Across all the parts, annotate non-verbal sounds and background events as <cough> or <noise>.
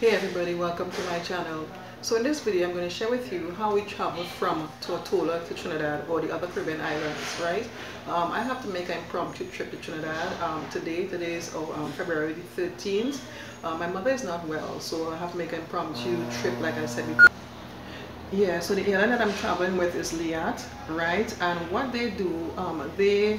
Hey everybody, welcome to my channel. So in this video I'm going to share with you how we travel from Tortola to Trinidad or the other Caribbean islands, right? Um, I have to make an impromptu trip to Trinidad um, today. Today is oh, um, February 13th. Uh, my mother is not well so I have to make an impromptu trip like I said before. Yeah, so the airline that I'm traveling with is Liat, right? And what they do, um, they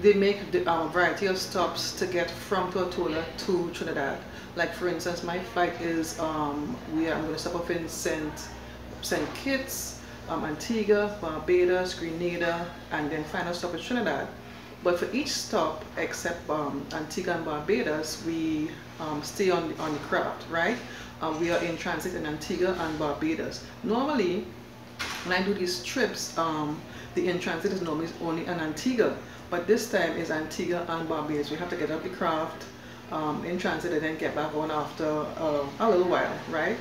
they make the uh, variety of stops to get from Tortola to Trinidad. Like for instance, my flight is um, we are I'm going to stop off in Saint Saint Kitts, um, Antigua, Barbados, Grenada, and then final stop is Trinidad. But for each stop, except um, Antigua and Barbados, we um, stay on on the craft, right? Um, we are in transit in Antigua and Barbados. Normally, when I do these trips, um, the in transit is normally only in Antigua. But this time is Antigua and Barbados. We have to get up the craft um, in transit and then get back on after uh, a little while, right?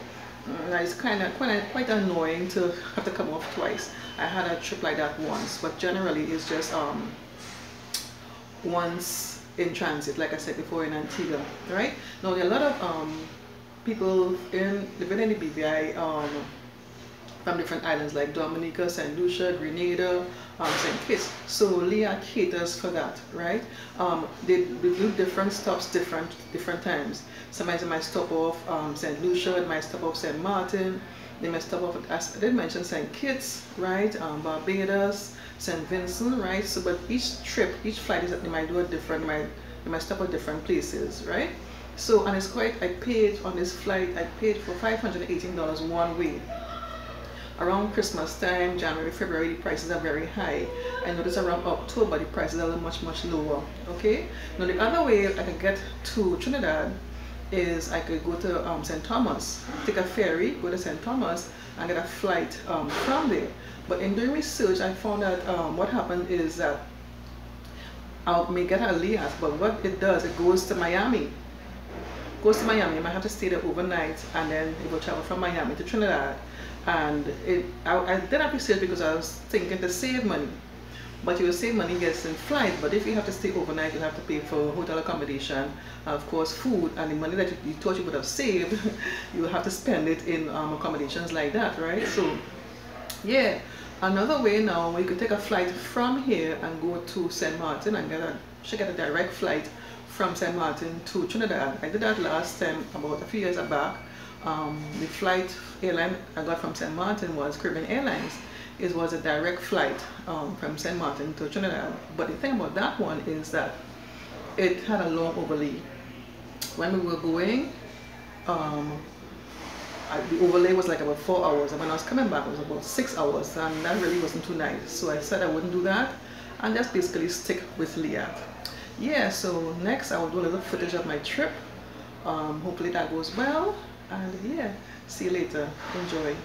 And mm, it's kind of quite, quite annoying to <laughs> have to come off twice. I had a trip like that once, but generally it's just um, once in transit, like I said before in Antigua, right? Now there are a lot of um, people in living in the BVI from different islands like Dominica, St. Lucia, Grenada, um, St. Kitts. So Liat caters for that, right? Um, they, they, do different stops different different times. Sometimes they might stop off um, St. Lucia, they might stop off St. Martin, they might stop off, as I did mention St. Kitts, right? Um, Barbados, St. Vincent, right? So, but each trip, each flight is that they might do a different, they might, they might stop at different places, right? So, and it's quite, I paid on this flight, I paid for $518 one way around Christmas time, January, February, the prices are very high. I notice around October, the prices are much, much lower. Okay. Now the other way I can get to Trinidad is I could go to um, St. Thomas, take a ferry, go to St. Thomas, and get a flight um, from there. But in doing research, I found that um, what happened is that I may get a Liat, but what it does, it goes to Miami. Goes to Miami, I might have to stay there overnight, and then it will travel from Miami to Trinidad and it, I, I did appreciate because I was thinking to save money but you will save money gets in flight but if you have to stay overnight you have to pay for hotel accommodation of course food and the money that you, you thought you would have saved <laughs> you will have to spend it in um, accommodations like that right so yeah another way now we could take a flight from here and go to St. Martin and get a should get a direct flight from St. Martin to Trinidad I did that last time about a few years back um, the flight airline I got from St. Martin was Caribbean Airlines. It was a direct flight um, from St. Martin to Trinidad. But the thing about that one is that it had a long overlay. When we were going, um, I, the overlay was like about four hours. And when I was coming back, it was about six hours. And that really wasn't too nice. So I said I wouldn't do that and just basically stick with Liat. Yeah, so next I will do a little footage of my trip. Um, hopefully that goes well and yeah see you later. Enjoy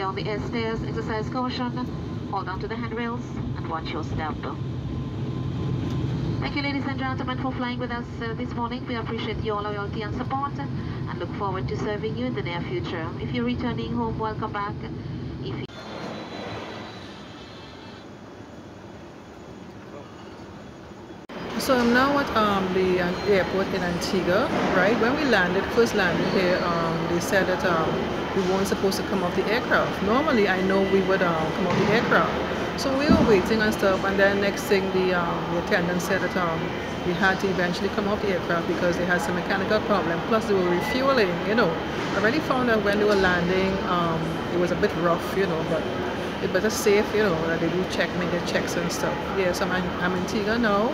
down the air stairs, exercise caution, hold on to the handrails, and watch your step. Thank you ladies and gentlemen for flying with us uh, this morning. We appreciate your loyalty and support and look forward to serving you in the near future. If you're returning home, welcome back. If So I'm now at um, the uh, airport in Antigua, right? When we landed, first landed here, um, they said that um, we weren't supposed to come off the aircraft. Normally, I know we would um, come off the aircraft. So we were waiting and stuff, and then next thing, the, um, the attendant said that um, we had to eventually come off the aircraft because they had some mechanical problem. Plus, they were refueling, you know. I already found out when they were landing, it was a bit rough, you know, but it's better safe, you know, that they do check, make their checks and stuff. Yeah, so I'm, I'm in Antigua now.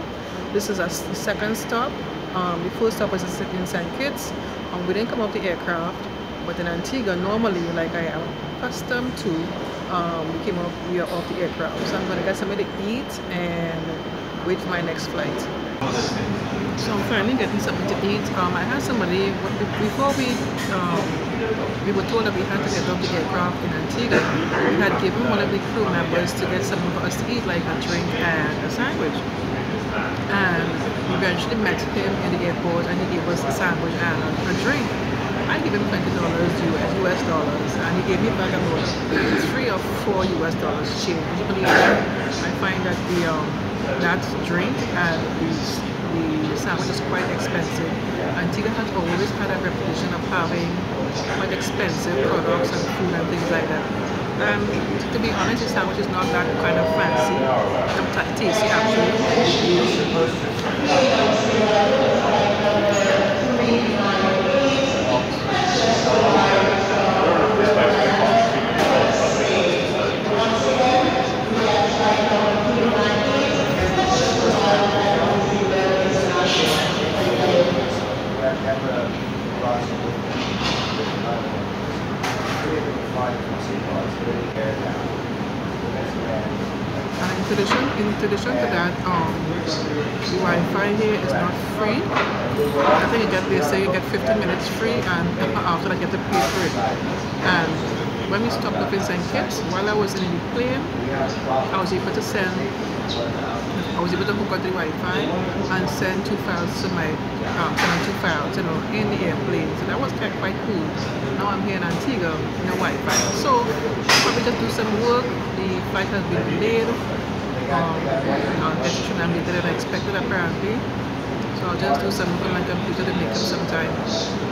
This is our second stop. Um, the first stop was in St. Kitts. Um, we didn't come off the aircraft, but in Antigua, normally, like I am accustomed to, um, we came off, we are off the aircraft. So I'm going to get something to eat and wait for my next flight. So I'm finally getting something to eat. Um, I had somebody, before we, um, we were told that we had to get off the aircraft in Antigua, we had given one of the crew members to get something for us to eat, like a drink and a sandwich and we eventually met him in the airport and he gave us a sandwich and a, drink. I gave him twenty dollars US, US dollars and he gave me back about three or four US dollars change. Would you believe that? I find that the um, that drink and the, the sandwich is quite expensive. Antigua has always had a reputation of having quite expensive products and food and things like that. Um, to be honest, the sandwich is not that kind of fancy. I'm tasty actually. In addition, to that, um, the Wi-Fi here is not free. I think you get they say you get 15 minutes free, and after that you have to pay for it. And when we stopped up in St. Kitts, while I was in the plane, I was able to send I was able to hook up the Wi-Fi and send two files to my, um, send two files, you know, in the airplane. So that was quite, quite cool. Now I'm here in Antigua, no Wi-Fi. So probably just do some work. The flight has been delayed. Um, I'll get later than expected apparently. So I'll just do something on my computer to make up some time.